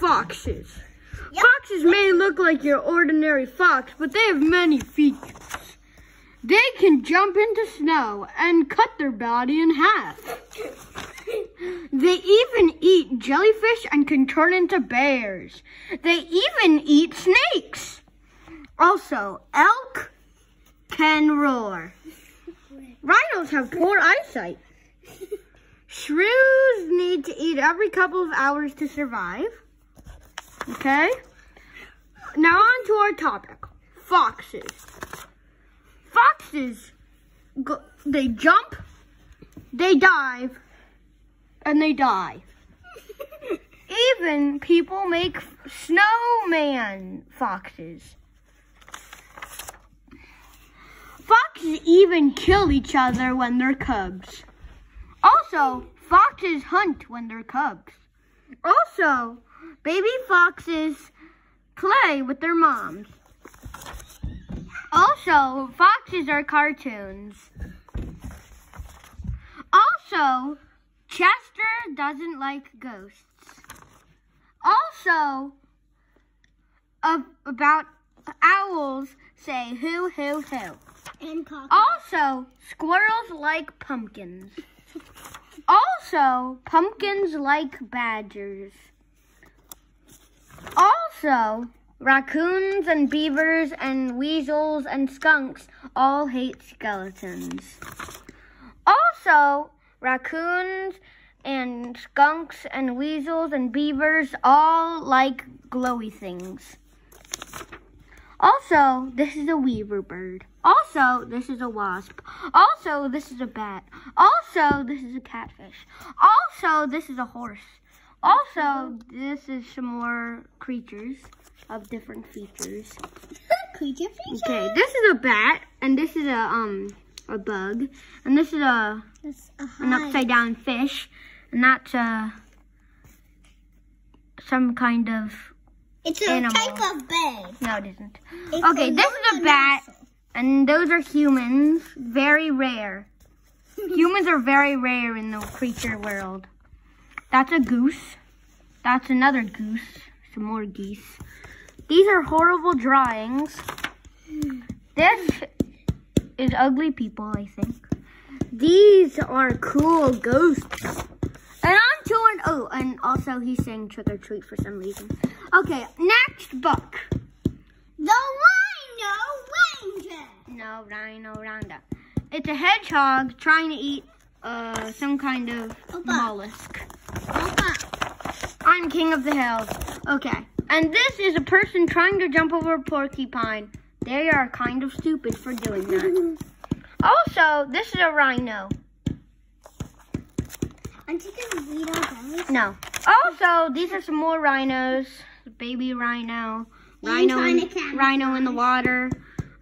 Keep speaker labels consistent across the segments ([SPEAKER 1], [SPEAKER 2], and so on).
[SPEAKER 1] foxes.
[SPEAKER 2] Yep.
[SPEAKER 1] Foxes may look like your ordinary fox, but they have many features. They can jump into snow and cut their body in half. They even eat jellyfish and can turn into bears. They even eat snakes. Also, elk can roar. Rhinos have poor eyesight. Shrews need to eat every couple of hours to survive. Okay? Now on to our topic. Foxes. Foxes, go, they jump, they dive, and they die. Even people make snowman foxes. Foxes even kill each other when they're cubs. Also, foxes hunt when they're cubs. Also, baby foxes play with their moms. Also, foxes are cartoons. Also, Chester doesn't like ghosts. Also, ab- about owls say who, who, who.
[SPEAKER 2] And.
[SPEAKER 1] Also, squirrels like pumpkins. Also, pumpkins like badgers. Also, raccoons and beavers and weasels and skunks all hate skeletons. Also, raccoons and skunks and weasels and beavers all like glowy things. Also, this is a weaver bird. Also, this is a wasp. Also, this is a bat. Also, this is a catfish. Also, this is a horse. Also, this is some more creatures of different features.
[SPEAKER 2] Creature feature.
[SPEAKER 1] Okay, this is a bat, and this is a um a bug, and this is a
[SPEAKER 2] a
[SPEAKER 1] an upside down fish, and that's a some kind of
[SPEAKER 2] It's a
[SPEAKER 1] animal.
[SPEAKER 2] type of bird.
[SPEAKER 1] no, it isn't.
[SPEAKER 2] It's
[SPEAKER 1] Okay, this is a bat.
[SPEAKER 2] mouse.
[SPEAKER 1] And those are humans, very rare. humans are very rare in the creature world. That's a goose. That's another goose. Some more geese. These are horrible drawings. This is ugly people, I think. These are cool ghosts. And on to an oh, and also he's saying trick or treat for some reason. Okay, next book.
[SPEAKER 2] The Rhino Ranger.
[SPEAKER 1] No, Rhino Roundup. It's a hedgehog trying to eat uh, some kind of mollusk. I'm king of the hills. Okay. And this is a person trying to jump over a porcupine. They are kind of stupid for doing that. Also, this is a rhino.
[SPEAKER 2] Aren't you gonna read all those?
[SPEAKER 1] No. Also, these are some more rhinos. Baby rhino. Rhino, in,
[SPEAKER 2] to
[SPEAKER 1] rhino in the water.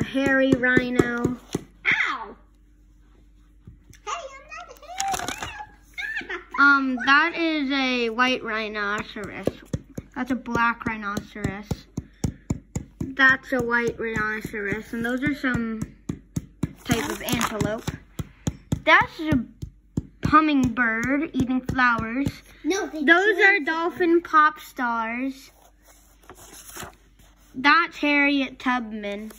[SPEAKER 1] A hairy rhino.
[SPEAKER 2] Ow! Hey, I'm not here.
[SPEAKER 1] Um, that is a white rhinoceros. That's a black rhinoceros. That's a white rhinoceros, and those are some type of antelope. That's a hummingbird eating flowers.
[SPEAKER 2] No,
[SPEAKER 1] Those are dolphin pop stars. That's Harriet Tubman.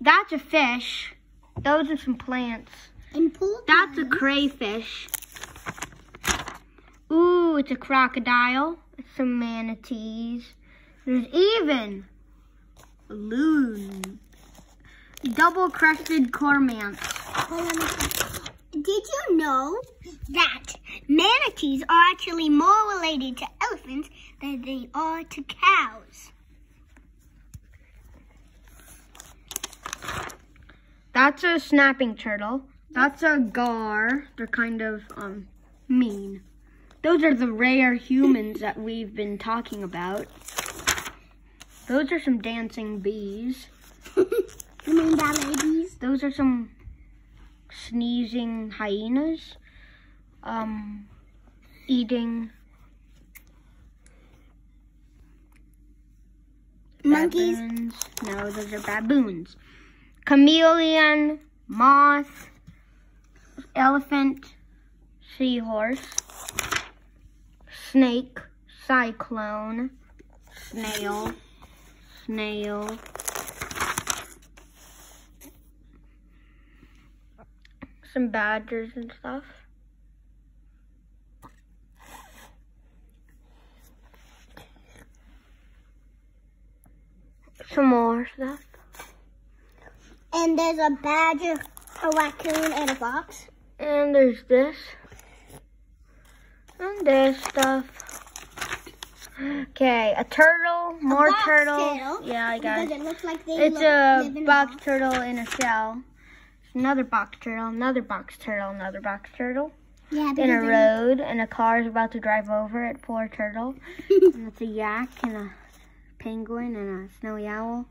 [SPEAKER 1] That's a fish. Those are some plants.
[SPEAKER 2] And pull
[SPEAKER 1] That's a crayfish. Ooh, it's a crocodile. It's some manatees. There's even a loon. Double crested cormorant.
[SPEAKER 2] Hold on a second. Did you know that manatees are actually more related to elephants than they are to cows?
[SPEAKER 1] That's a snapping turtle. That's a gar. They're kind of um mean. Those are the rare humans that we've been talking about. Those are some dancing bees.
[SPEAKER 2] you mean ballet bees?
[SPEAKER 1] Those are some sneezing hyenas. Um, eating
[SPEAKER 2] Monkeys?
[SPEAKER 1] baboons. No, those are baboons. Chameleon, moth, elephant, seahorse, snake, cyclone, snail, snail. Some badgers and stuff. Some more stuff.
[SPEAKER 2] And there's a badger, a raccoon, and a fox.
[SPEAKER 1] And there's this. And this stuff. Okay, a turtle, more
[SPEAKER 2] box
[SPEAKER 1] turtle.
[SPEAKER 2] turtle,
[SPEAKER 1] Yeah, I got it.
[SPEAKER 2] it looks like they
[SPEAKER 1] It's a box
[SPEAKER 2] box.
[SPEAKER 1] turtle in a shell. It's another box turtle, another box turtle, another box turtle.
[SPEAKER 2] Yeah,
[SPEAKER 1] In a road, and a car is about to drive over it for a turtle. and it's a yak, and a penguin, and a snowy owl,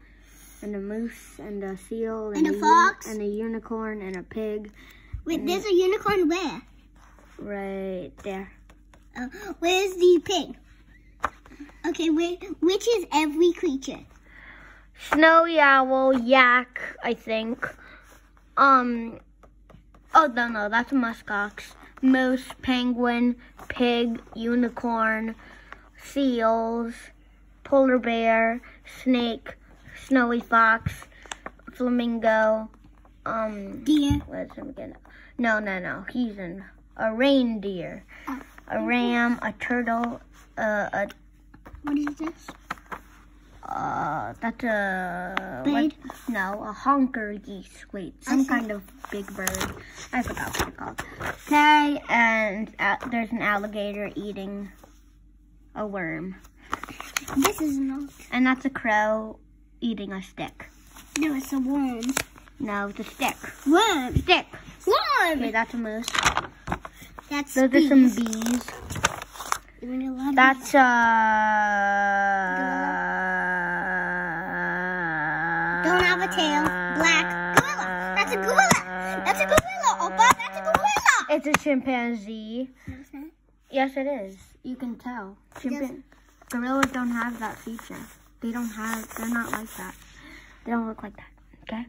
[SPEAKER 1] and a moose, and a seal,
[SPEAKER 2] And a
[SPEAKER 1] uni-
[SPEAKER 2] fox.
[SPEAKER 1] and a unicorn, and a pig
[SPEAKER 2] Wait, there's a unicorn where?
[SPEAKER 1] right there.
[SPEAKER 2] Uh, where's the pig? Okay, wait, which is every creature?
[SPEAKER 1] Snowy owl, yak, I think. Um, oh no, no, that's a muskox. Moose, penguin, pig, unicorn, seals, polar bear, snake, snowy fox, flamingo. Um,
[SPEAKER 2] Deer.
[SPEAKER 1] what's him again? No, no, no. He's an a reindeer, a ram, a turtle, uh, a
[SPEAKER 2] What is this?
[SPEAKER 1] uh, that's a
[SPEAKER 2] Bird?
[SPEAKER 1] what- no, a honker geese. Wait, some kind of big bird. I forgot what it's called. Okay, and uh, there's an alligator eating a worm,
[SPEAKER 2] This is not.
[SPEAKER 1] and that's a crow eating a stick.
[SPEAKER 2] No, it's a worm.
[SPEAKER 1] No, it's a stick.
[SPEAKER 2] Worm.
[SPEAKER 1] Stick.
[SPEAKER 2] Worm.
[SPEAKER 1] Okay, that's a moose.
[SPEAKER 2] That's
[SPEAKER 1] Those are some
[SPEAKER 2] bees.
[SPEAKER 1] bees.
[SPEAKER 2] A
[SPEAKER 1] That's uh.
[SPEAKER 2] Don't have a tail. Black. Gorilla. That's a gorilla. That's a gorilla. Opa, that's a gorilla.
[SPEAKER 1] It's a chimpanzee. Yes, it is. You can tell. Chimpan- gorillas don't have that feature. They don't have. They're not like that. They don't look like that. Okay.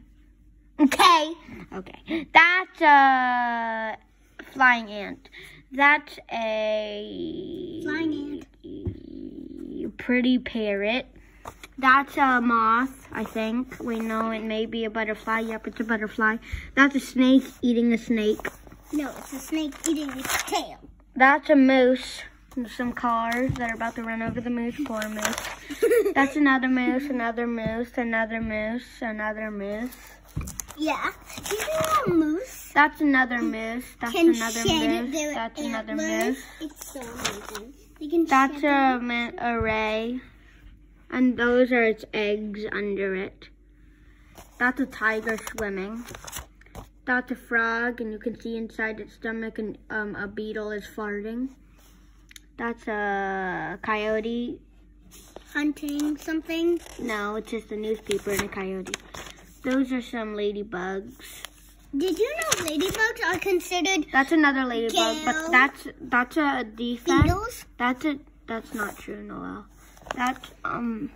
[SPEAKER 1] Okay. Okay. That's a flying ant. That's a
[SPEAKER 2] Flying
[SPEAKER 1] ant. Pretty parrot. That's a moth, I think. We know it may be a butterfly. Yep, it's a butterfly. That's a snake eating a snake.
[SPEAKER 2] No, it's a snake eating its tail.
[SPEAKER 1] That's a moose. There's some cars that are about to run over the moose. Poor moose. That's another moose, another moose, another moose, another moose.
[SPEAKER 2] Yeah. Do you know a moose
[SPEAKER 1] That's another moose. That's
[SPEAKER 2] can
[SPEAKER 1] another moose. That's another
[SPEAKER 2] antlers?
[SPEAKER 1] moose.
[SPEAKER 2] It's so amazing. They can
[SPEAKER 1] That's
[SPEAKER 2] shed their-
[SPEAKER 1] a array. And those are its eggs under it. That's a tiger swimming. That's a frog, and you can see inside its stomach, and um, a beetle is farting. That's a coyote
[SPEAKER 2] hunting something.
[SPEAKER 1] No, it's just a newspaper and a coyote. Those are some ladybugs.
[SPEAKER 2] Did you know ladybugs are considered
[SPEAKER 1] That's another ladybug,
[SPEAKER 2] Gale.
[SPEAKER 1] but that's that's a defect.
[SPEAKER 2] beetles?
[SPEAKER 1] That's a that's not true, Noel. That's um.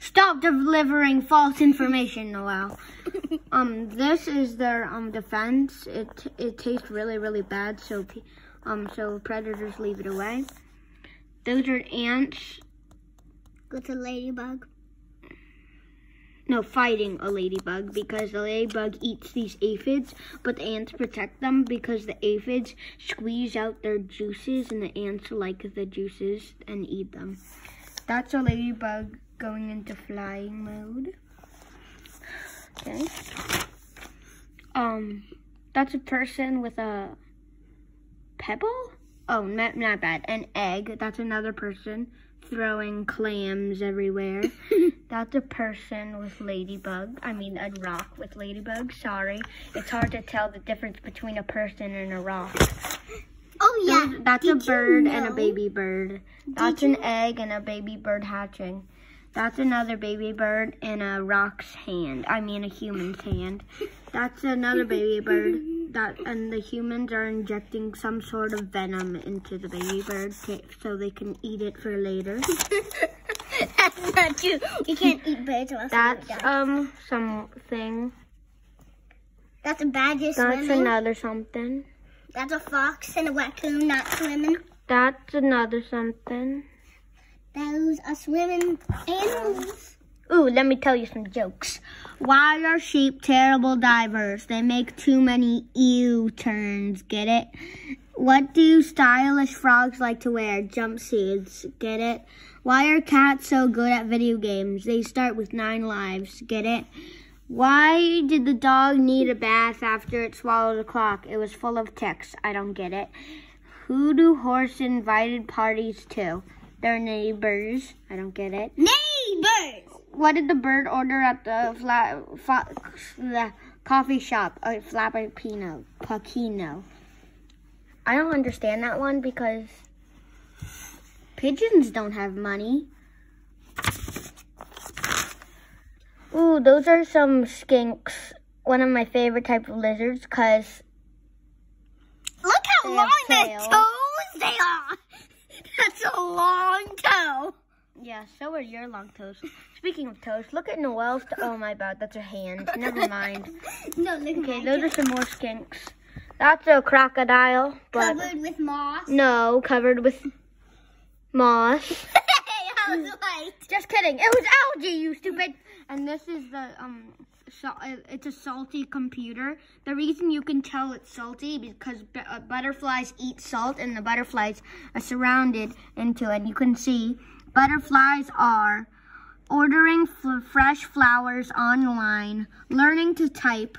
[SPEAKER 1] Stop delivering false information, Noel. Um, this is their um defense. It it tastes really really bad, so um so predators leave it away. Those are ants.
[SPEAKER 2] With a ladybug.
[SPEAKER 1] No, fighting a ladybug because the ladybug eats these aphids, but the ants protect them because the aphids squeeze out their juices and the ants like the juices and eat them. That's a ladybug going into flying mode. Okay. Um, that's a person with a pebble? Oh, not, not bad. An egg. That's another person throwing clams everywhere. That's a person with ladybug. I mean, a rock with ladybug. Sorry. It's hard to tell the difference between a person and a rock.
[SPEAKER 2] Oh yeah.
[SPEAKER 1] Those- that's
[SPEAKER 2] Did
[SPEAKER 1] a
[SPEAKER 2] you
[SPEAKER 1] bird and a baby bird. That's an egg and a baby bird hatching. That's another baby bird in a rock's hand. I mean, a human's hand. That's another baby bird. That and the humans are injecting some sort of venom into the baby bird so they can eat it for later.
[SPEAKER 2] That's not true. You can't eat birds unless
[SPEAKER 1] That's
[SPEAKER 2] dead.
[SPEAKER 1] um something.
[SPEAKER 2] That's a badger
[SPEAKER 1] That's
[SPEAKER 2] swimming.
[SPEAKER 1] another something.
[SPEAKER 2] That's a fox and a raccoon not swimming.
[SPEAKER 1] That's another something.
[SPEAKER 2] Those are swimming animals.
[SPEAKER 1] Ooh, let me tell you some jokes. Why are sheep terrible divers? They make too many U-turns, Get it? What do stylish frogs like to wear? Jumpsuits. Get it? Why are cats so good at video games? They start with nine lives. Get it? Why did the dog need a bath after it swallowed a clock? It was full of ticks. I don't get it. Who do horse invited parties to? Their neighbors. I don't get it.
[SPEAKER 2] Neighbors.
[SPEAKER 1] What did the bird order at the fla- the coffee shop? A flappuccino. Puccino. I don't understand that one because pigeons don't have money. Ooh, those are some skinks. One of my favorite type of lizards because
[SPEAKER 2] Look how long their toes they are. That's a long toe.
[SPEAKER 1] Yeah, so are your long toes. Speaking of toes, look at Noel's. To- oh my god, that's a hand. Never mind.
[SPEAKER 2] No, look
[SPEAKER 1] Okay, those are some more skinks. That's a crocodile, but
[SPEAKER 2] covered with moss.
[SPEAKER 1] no, covered with moss.
[SPEAKER 2] hey, how's it like?
[SPEAKER 1] Just kidding. It was algae, you stupid. And this is the um, so, uh, it's a salty computer. The reason you can tell it's salty because b- uh, butterflies eat salt, and the butterflies are surrounded into it. You can see butterflies are ordering f- fresh flowers online, learning to type,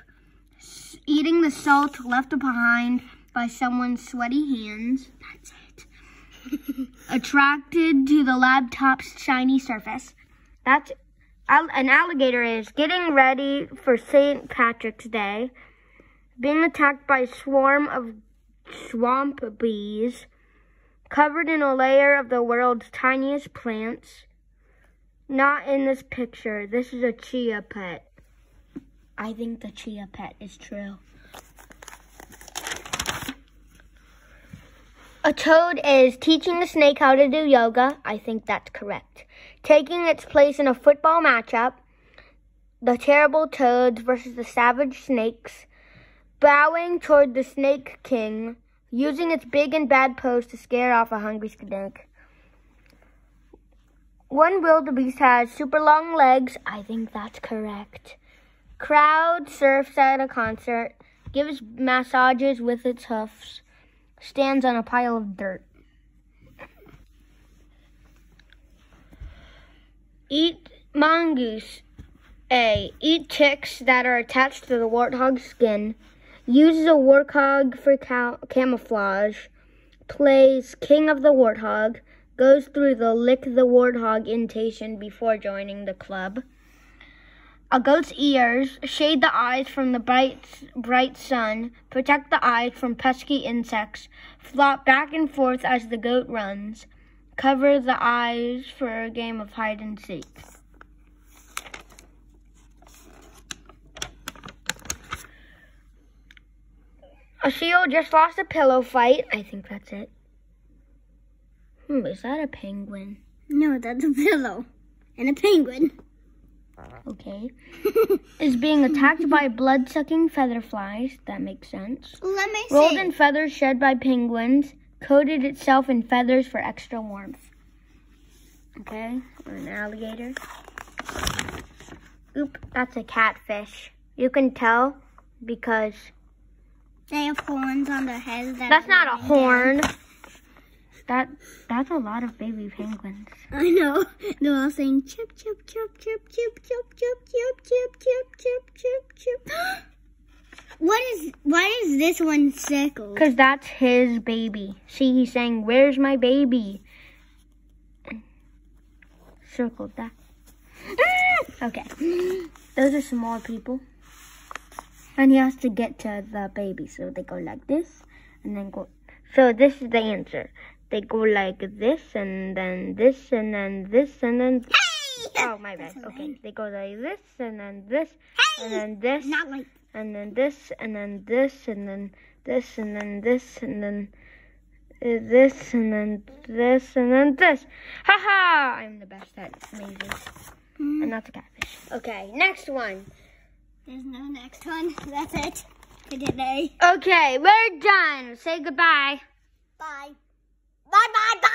[SPEAKER 1] s- eating the salt left behind by someone's sweaty hands. That's it. Attracted to the laptop's shiny surface. That's al- an alligator is getting ready for St. Patrick's Day, being attacked by a swarm of swamp bees, covered in a layer of the world's tiniest plants. Not in this picture. This is a chia pet. I think the chia pet is true. A toad is teaching a snake how to do yoga. I think that's correct. Taking its place in a football matchup. The terrible toads versus the savage snakes. Bowing toward the snake king. Using its big and bad pose to scare off a hungry snake. One wildebeest has super long legs. I think that's correct. Crowd surfs at a concert. Gives massages with its hoofs stands on a pile of dirt. Eat mongoose. A. Eat ticks that are attached to the warthog's skin. Uses a warthog for ca- camouflage. Plays king of the warthog. Goes through the lick the warthog intation before joining the club. A goat's ears shade the eyes from the bright, bright sun, protect the eyes from pesky insects, flop back and forth as the goat runs, cover the eyes for a game of hide and seek. A seal just lost a pillow fight. I think that's it. Hmm, is that a penguin?
[SPEAKER 2] No, that's a pillow. And a penguin.
[SPEAKER 1] Okay. is being attacked by blood sucking feather flies. That makes sense.
[SPEAKER 2] Let me see.
[SPEAKER 1] Rolled in feathers shed by penguins. Coated itself in feathers for extra warmth. Okay, an alligator. Oop, that's a catfish. You can tell because
[SPEAKER 2] They have horns on their heads. That
[SPEAKER 1] that's not a
[SPEAKER 2] down.
[SPEAKER 1] horn. That that's a lot of baby penguins.
[SPEAKER 2] I know. They're all saying chip, chip, chip, chip, chip, chip, chip, chip, chip, chip, chip, chip, chip. What is? Why is this one circled?
[SPEAKER 1] Cause that's his baby. See, he's saying, "Where's my baby?" Circled that. okay, those are some more people, and he has to get to the baby. So they go like this, and then go. So this is the answer. They go like this, and then this, and then this, and then. Hey! Oh my bad. Okay, they go like this, and then this, hey! and then this
[SPEAKER 2] Not like.
[SPEAKER 1] and then this, and then this, and then this, and then this, and then uh, this, and then this, and then this. Ha ha! I'm the best at mazes. And that's a catfish. Okay, next one.
[SPEAKER 2] There's no next one. That's it for today.
[SPEAKER 1] Okay, we're done. Say goodbye.
[SPEAKER 2] Bye. Bye. Bye. Bye.